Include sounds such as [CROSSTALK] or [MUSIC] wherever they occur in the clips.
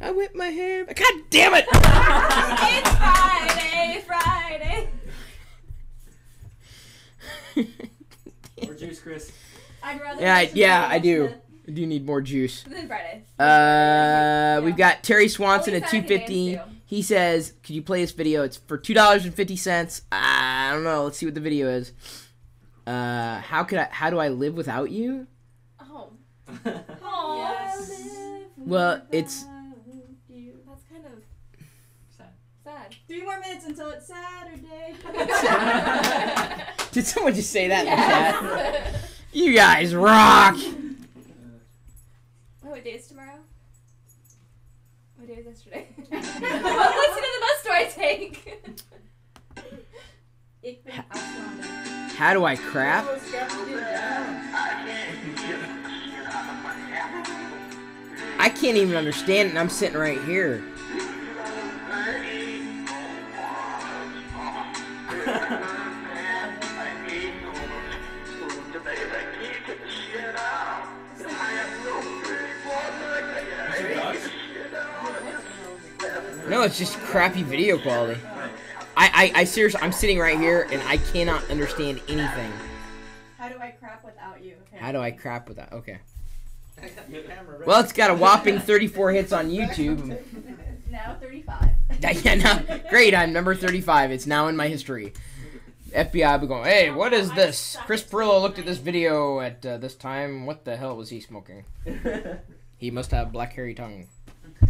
I whip my hair. God damn it! it's Friday, Friday. More juice, Chris. I'd rather. Yeah, I- watch yeah, I do. than- I do need more juice. Than Friday. Uh, we've got Terry Swanson at he's two fifty. He says, "Could you play this video? It's for two dollars and fifty cents. I don't know. Let's see what the video is. Uh, how could I? How do I live without you? Oh. That's [LAUGHS] Yes. Well, it's- That's kind of Sad. sad. Three more minutes until it's Saturday. [LAUGHS] Did someone just say that in the Yes. chat? You guys rock. Oh, what day is tomorrow? What day is yesterday? what [LAUGHS] listen to the bus do I take? Ich bin Ausländer. How do I crap? I can't even understand it, and I'm sitting right here. No, it's just crappy video quality. I, I, I seriously, I'm sitting right here and I cannot understand anything. How do I crap without you? How do I crap without? Okay. I got the camera ready. Well, it's got a whopping 34 hits on YouTube. [LAUGHS] now 35. [LAUGHS] yeah, no, great. I'm number 35. It's now in my history. FBI will be going, hey, what is this? Chris Pirillo looked at this video at uh, this time. What the hell was he smoking? [LAUGHS] He must have black hairy tongue. A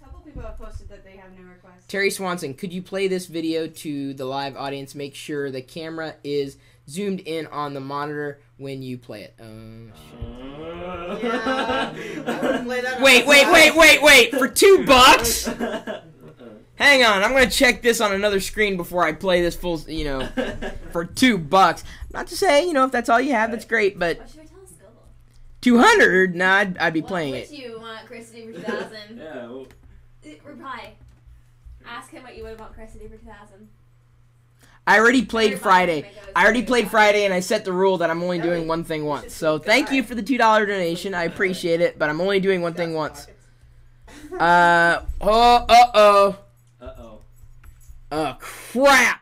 couple people have posted that they have no requests. Terry Swanson, could you play this video to the live audience? Make sure the camera is zoomed in on the monitor when you play it. Oh, shit. Yeah. I wouldn't play that on Wait, wait, wait, wait, wait! For two [LAUGHS] bucks? Hang on, I'm gonna check this on another screen before I play this full, you know, [LAUGHS] for two bucks. Not to say, you know, if that's all you have, that's great, but What should I tell Scoville? 200, nah, I'd, I'd be What playing would it. you want Chris to do for 2000? [LAUGHS] yeah. Well, Uh, Reply. Ask him what you would want Chris to do for 2000. I already played Friday. Can make those I already played Friday, and I set the rule that I'm only doing one thing once. So thank you for the $2 donation. I appreciate it, but I'm only doing one thing once. Uh, oh, uh-oh. uh oh. Uh, crap!